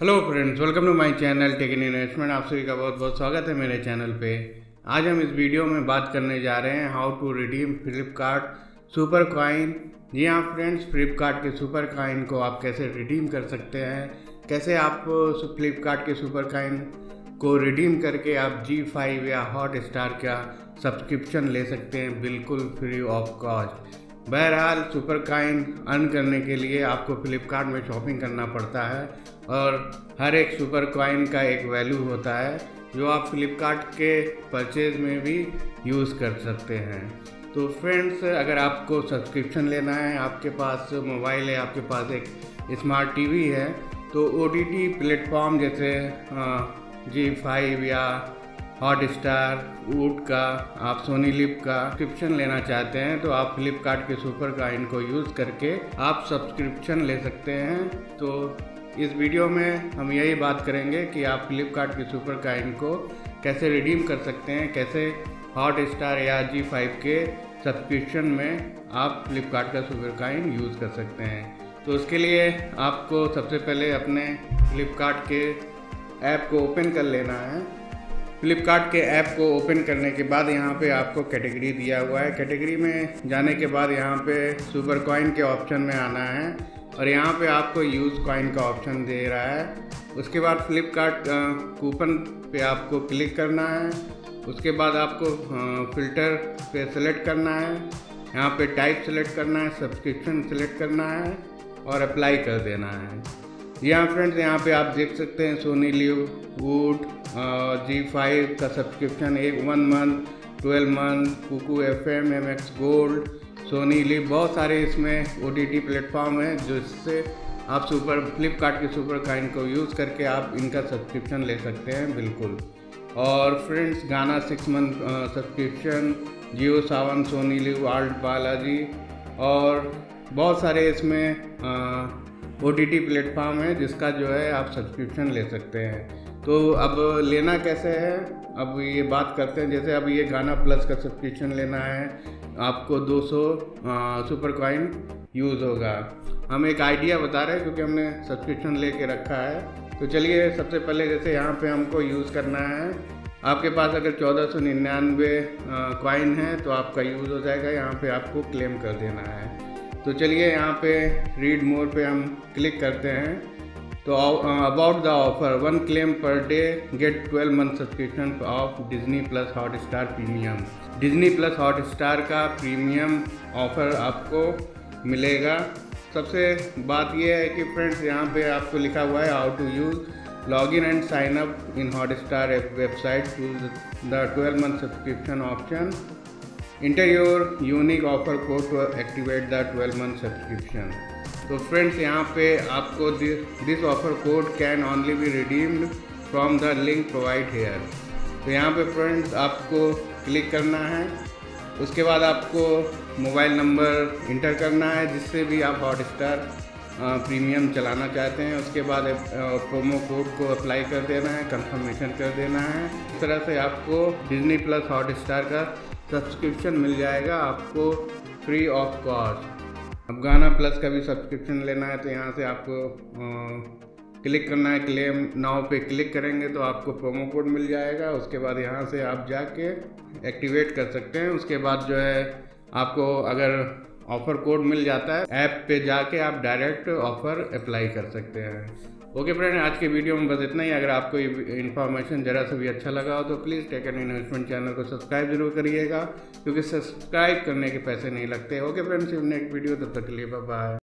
Hello friends welcome to my channel tech in investment आप सभी का बहुत बहुत स्वागत है मेरे चैनल पे। आज हम इस वीडियो में बात करने जा रहे हैं how to redeem Flipkart super coin जी हाँ फ्रेंड्स फ्लिपकार्ट के सुपर कॉइन को आप कैसे रिडीम कर सकते हैं? कैसे आप फ्लिपकार्ट के सुपर कॉइन को रिडीम करके आप जी फाइव या हॉट स्टार का सब्सक्रिप्शन ले सकते हैं? बिल्कुल फ्री ऑफ़ कॉस्ट बहरहाल सुपर काइन अर्न करने के लिए आपको फ्लिपकार्ट में शॉपिंग करना पड़ता है। और हर एक सुपर कॉइन का एक वैल्यू होता है, जो आप फ्लिपकार्ट के परचेज में भी यूज़ कर सकते हैं। तो फ्रेंड्स, अगर आपको सब्सक्रिप्शन लेना है, आपके पास मोबाइल है, आपके पास एक स्मार्ट टीवी है तो ओ टी टी प्लेटफॉर्म जैसे जी फाइव या हॉट स्टार वूड का, आप सोनी लिप का सब्सक्रिप्शन लेना चाहते हैं तो आप फ्लिपकार्ट के सुपर काइन को यूज़ करके आप सब्सक्रिप्शन ले सकते हैं। तो इस वीडियो में हम यही बात करेंगे कि आप फ्लिपकार्ट के सुपर काइन को कैसे रिडीम कर सकते हैं, कैसे हॉट स्टार या जी फाइव के सब्सक्रिप्शन में आप फ्लिपकार्ट का सुपर काइन यूज़ कर सकते हैं। तो उसके लिए आपको सबसे पहले अपने फ्लिपकार्ट के ऐप को ओपन कर लेना है। फ्लिपकार्ट के ऐप को ओपन करने के बाद यहाँ पे आपको कैटेगरी दिया हुआ है। कैटेगरी में जाने के बाद यहाँ पे सुपर कॉइन के ऑप्शन में आना है। और यहाँ पे आपको यूज़ कॉइन का ऑप्शन दे रहा है। उसके बाद फ्लिपकार्ट कूपन पे आपको क्लिक करना है। उसके बाद आपको फ़िल्टर पे सेलेक्ट करना है। यहाँ पे टाइप सेलेक्ट करना है सब्सक्रिप्शन सेलेक्ट करना है और अप्लाई कर देना है। यहाँ फ्रेंड्स यहाँ पे आप देख सकते हैं Sony Liv Voot Zee five का सब्सक्रिप्शन एक one month twelve month Kuku F M M X gold Sony Liv बहुत सारे इसमें ओ टी टी प्लेटफॉर्म हैं, जिससे आप सुपर फ्लिपकार्ट के सुपर काइन को यूज़ करके आप इनका सब्सक्रिप्शन ले सकते हैं, बिल्कुल। और friends Gaana six month subscription Jio Saavn Sony Liv Alt Balaji और बहुत सारे इसमें ओ टी टी प्लेटफॉर्म है, जिसका जो है आप सब्सक्रिप्शन ले सकते हैं। तो अब लेना कैसे है? अब ये बात करते हैं, जैसे अब ये गाना प्लस का सब्सक्रिप्शन लेना है, आपको 200 सौ सुपर कॉइन यूज़ होगा। हम एक आइडिया बता रहे हैं, क्योंकि हमने सब्सक्रिप्शन लेके रखा है। तो चलिए, सबसे पहले जैसे यहाँ पे हमको यूज़ करना है। आपके पास अगर चौदह सौ निन्यानवे कॉइन है तो आपका यूज़ हो जाएगा। यहाँ पे आपको क्लेम कर देना है। तो चलिए यहाँ पे रीड मोर पे हम क्लिक करते हैं। तो about the offer one claim per day get 12 month subscription of Disney plus Hotstar premium Disney plus Hotstar का प्रीमियम ऑफ़र आपको मिलेगा। सबसे बात यह है कि फ्रेंड्स यहाँ पे आपको लिखा हुआ है how to use log in and sign up in Hotstar website choose the 12 month subscription option enter your unique offer code to activate the 12 month subscription तो फ्रेंड्स यहाँ पे आपको this offer code can only be redeemed from the link provide here तो यहाँ पे friends आपको click करना है। उसके बाद आपको मोबाइल नंबर इंटर करना है, जिससे भी आप हॉट स्टार प्रीमियम चलाना चाहते हैं। उसके बाद प्रोमो कोड को अप्लाई कर देना है कंफर्मेशन कर देना है। इस तरह से आपको डिजनी प्लस हॉट स्टार का सब्सक्रिप्शन मिल जाएगा, आपको फ्री ऑफ़ कॉस्ट अब गाना प्लस का भी सब्सक्रिप्शन लेना है तो यहाँ से आपको क्लिक करना है, क्लेम नाव पे क्लिक करेंगे तो आपको प्रोमो कोड मिल जाएगा। उसके बाद यहाँ से आप जाके एक्टिवेट कर सकते हैं। उसके बाद जो है आपको अगर ऑफ़र कोड मिल जाता है। ऐप पे जाके आप डायरेक्ट ऑफ़र अप्लाई कर सकते हैं। ओके फ्रेंड, आज के वीडियो में बस इतना ही। अगर आपको इन्फॉर्मेशन ज़रा सा भी अच्छा लगा हो तो please tech in investment channel को सब्सक्राइब ज़रूर करिएगा, क्योंकि सब्सक्राइब करने के पैसे नहीं लगते। ओके फ्रेंड्स नेक्स्ट वीडियो तब तक के लिए बाय